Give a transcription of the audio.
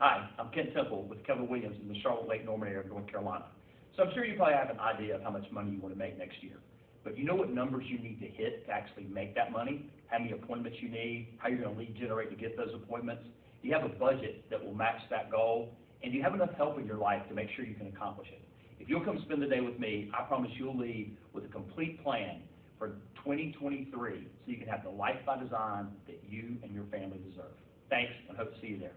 Hi, I'm Kent Temple with Keller Williams in the Charlotte Lake Norman area of North Carolina. So I'm sure you probably have an idea of how much money you want to make next year. But you know what numbers you need to hit to actually make that money? How many appointments you need, how you're going to lead generate to get those appointments? Do you have a budget that will match that goal? And do you have enough help in your life to make sure you can accomplish it? If you'll come spend the day with me, I promise you'll leave with a complete plan for 2023 so you can have the life by design that you and your family deserve. Thanks, and hope to see you there.